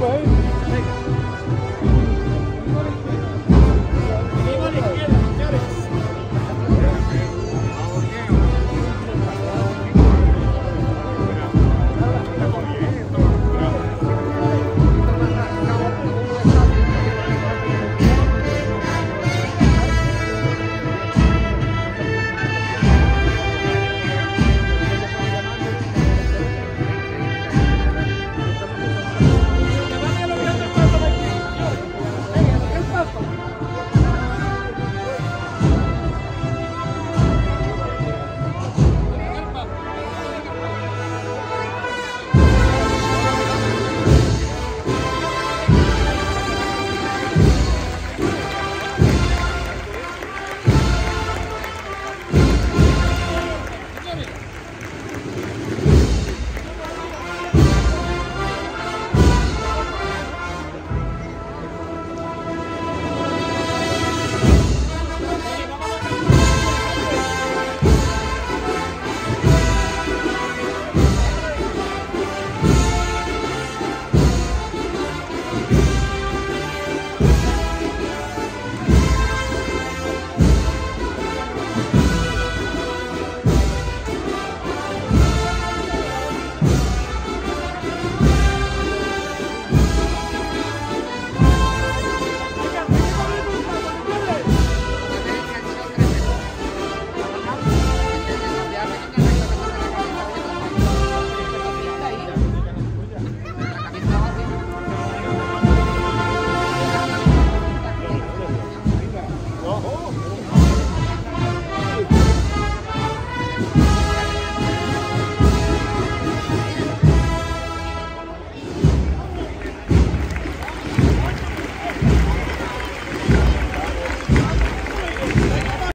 freeway.